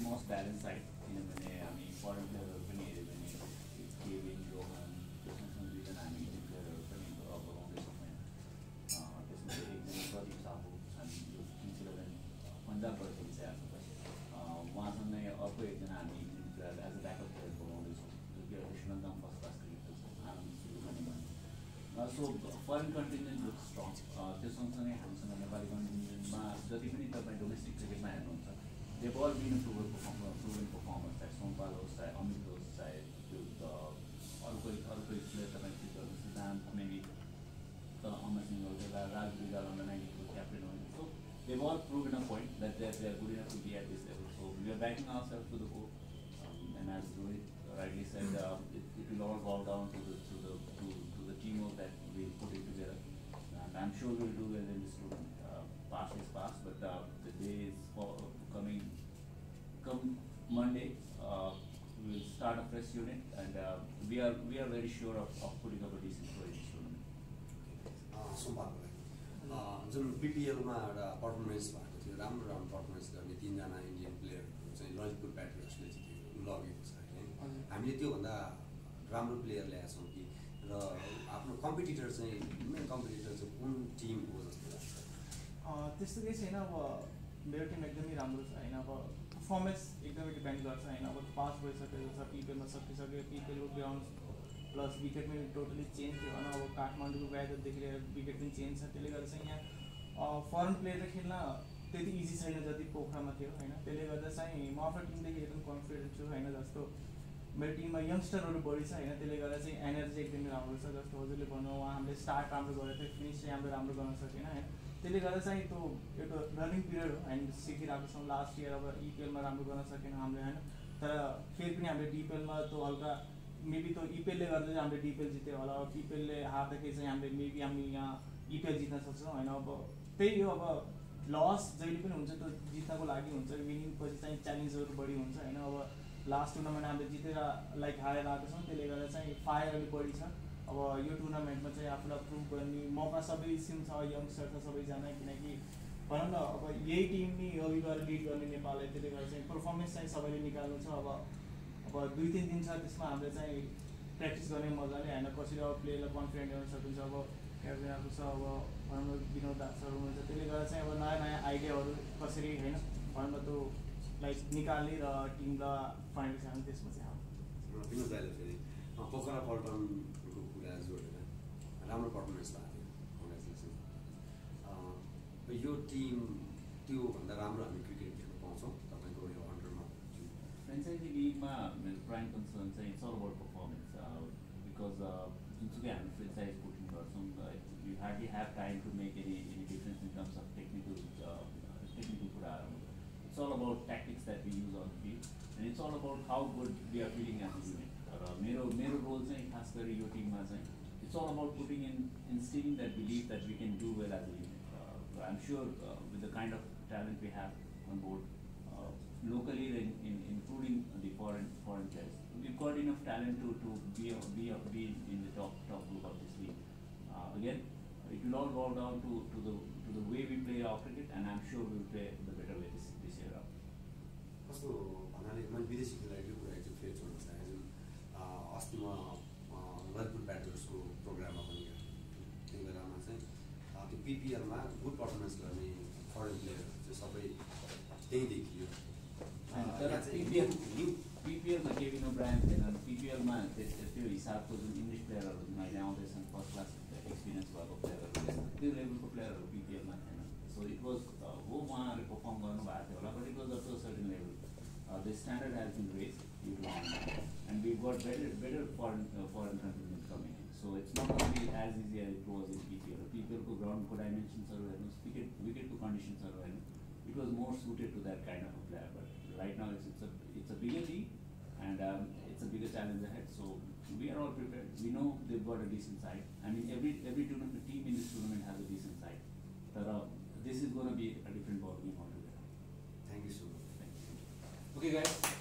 The most balance side किनभने हामी foreign प्लेयरहरू पनि हेऱ्यो भने केविन रोहन त्यो सँगसँगै दुईजना हामी इन्डियन प्लेयरहरू पनि अब बोलाउँदैछौँ होइन त्यसमा चाहिँ एकजना प्रदीप साहु हामी यो किङ्स इलेभेन पन्जाबबाट खेलिसकेको छौँ उहाँसँगै अर्को एकजना हामी Indian player as a backup player बोलाउँदैछौँ जो कि अब श्रीलङ्कामा फर्स्ट क्लास क्रिकेट आनन्द so foreign continent look strong त्यो सँगसँगै हामीसँग नेपाली कन्टिनेन्टमा जति पनि तपाईँ डोमेस्टिक क्रिकेटमा हेर्नुहुन्छ they ball been proven perform proven performers चाहे सोमपाल होस् चाहे अमित होस् चाहे त्यो अ, अरू कोही अरू कोही प्लेयर तपाईँ पिक गर्नु सिद्धान्त मेबी त अमर सिंह हो त्यसलाई राज बिगाल अन्डर नाइन्टिनको क्याप्टेन हो so they ball prove in a point that they they are good enough to be at this level so we are backing our self to the core and as Rohit rightly said, uh, it, it will all boil down to the to the to, to the teamwork that we put it together. And I'm sure we'll do well in this tournament. Uh, past is past, but uh, the day Monday, uh, we will start a fresh unit, and uh, we are we are very sure of, of putting up a decent show in this tournament. सोमबारको जुन बिपिएलमा एउटा performance भएको थियो राम्रो राम्रो performance गर्ने तिनजना Indian प्लेयरहरू चाहिँ ललितपुर प्याट्रियट्सले चाहिँ लगेको छ होइन। हामीले त्योभन्दा राम्रो प्लेयर ल्याएका छौँ कि र आफ्नो कम्पिटिटर चाहिँ मेन कम्पिटिटर चाहिँ कुन टिम हो जस्तो लाग्छ अँ, त्यस्तो केही छैन अब मेरो टिम एकदमै राम्रो छ होइन? अब पर्फर्मेन्स एकदमै डिपेन्ड गर्छ होइन? अब पास भइसकेको छ पिपिएलमा सकिसक्यो पिपिएलको ग्राउन्ड प्लस विकेट पनि टोटली चेन्ज थियो होइन? अब काठमाडौँको वेदरदेखि लिएर विकेट पनि चेन्ज छ त्यसले गर्दा चाहिँ यहाँ फरेन प्लेयर खेल्न त्यति इजी छैन जति पोखरामा थियो होइन? त्यसले गर्दा चाहिँ म आफ्नो टिमदेखि एकदम कन्फिडेन्ट छु होइन? जस्तो मेरो टिममा यङ्स्टरहरू बढी छ होइन? त्यसले गर्दा चाहिँ एनर्जी एकदमै राम्रो छ जस्तो हजुरले भन्नु उहाँ हामीले स्टार्ट राम्रो गरेको थियो फिनिस चाहिँ राम्रो गर्न सकेन होइन? त्यसले गर्दा चाहिँ त्यो एउटा लर्निङ पिरियड हो हामी सिकिरहेको छौँ। लास्ट इयर अब इपिएलमा राम्रो गर्न सकेन हामीले होइन? तर फेरि पनि हामीले डिपिएलमा त्यो हल्का मेबी त्यो इपिएलले गर्दा चाहिँ हामीले डिपिएल जित्यो होला। अब इपिएलले हार्दाखेरि चाहिँ हामीले मेबी हामी यहाँ इपिएल जित्न सक्छौँ होइन? अब त्यही हो अब लस जहिले पनि हुन्छ त्यो जित्नको लागि हुन्छ। विनिङ पछि चाहिँ च्यालेन्जहरू बढी हुन्छ होइन? अब लास्ट टुर्नामेन्ट हामीले जितेर लाइक हारेर आएको छौँ। त्यसले गर्दा चाहिँ फायर अलिक बढी छ। अब यो टुर्नामेन्टमा चाहिँ आफूलाई प्रुभ गर्ने मौका सबै सिम छ यङ्स्टर छ सबैजना किनकि भनौँ न अब यही टिम नै अघि गएर लिड गर्ने नेपाललाई त्यसले गर्दा चाहिँ पर्फर्मेन्स चाहिँ सबैले निकाल्नु छ। अब अब दुई तिन दिन छ त्यसमा हामीले चाहिँ प्र्याक्टिस गर्ने मजाले होइन कसरी अब प्लेयरलाई कन्फिडेन्ट गर्न सकिन्छ अब क्याप्टेनहरू छ अब भनौँ न विनोद दासहरू हुनुहुन्छ। त्यसले गर्दा चाहिँ अब नयाँ नयाँ आइडियाहरू कसरी होइन भनौँ न त्यो लाइक निकाल्ने र टिमलाई फाइनल त्यसमा चाहिँ अब यो टिम त्योभन्दा राम्रो हामी क्रिकेट खेल्न पाउँछौँ तपाईँको यो अन्डरमा फ्रेन्चाइजी लिगमा मेरो प्राइम कन्सर्न चाहिँ it's all about performance because जुनसुकै हामी फ्रेन्चाइज बुकिङ गर्छौँ you hardly have time to make any any difference in terms of technical technical कुराहरू it's all about tactics that we use on field and it's all about how good we are feeling as a unit र मेरो मेरो role चाहिँ खास गरी यो टिममा चाहिँ it's all about putting in instilling that belief that we can do well as a unit I'm sure uh, with the kind of talent we have on board, uh, locally in, in, including the foreign foreign players, we've got enough talent to, to be, be, be in the top top group of this league. Uh, again, it will all boil down to, to the to the way we play our cricket, and I'm sure we'll play the better way this, this year. पिपिएलमा good performance गर्ने foreign प्लेयरहरू चाहिँ सबै त्यहीँ देखियो And अँ, तर यहाँ चाहिँ PPL न्यू पिपिएलमा केविन ओब्रायन थिएन पिपिएलमा त्यो हिसाबको जुन इङ्ग्लिस प्लेयरहरू जुन अहिले आउँदैछन् फर्स्ट क्लास एक्सपिरियन्स भएको प्लेयरहरू त्यो लेभलको प्लेयरहरू पिपिएलमा थिएन सो इट वाज हो उहाँहरूले पर्फर्म गर्नुभएको थियो होला but it was up to certain level the standard has been raise you to and we got better better foreign foreign contribute coming in so it's not only as easy as it was in PPL on co-dimension surveillance, wicket, wicket two condition surveillance. It was more suited to that kind of a player, but right now it's, it's a it's a bigger league and um, it's a bigger challenge ahead. So we are all prepared. We know they've got a decent side. I mean, every every tournament, team in this tournament has a decent side, but uh, this is going to be a different ballgame altogether. Thank you so much. Thank you. Okay, guys.